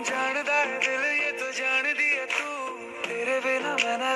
जानदार दिल ये तो जान दिया तू तेरे बिना मैं ना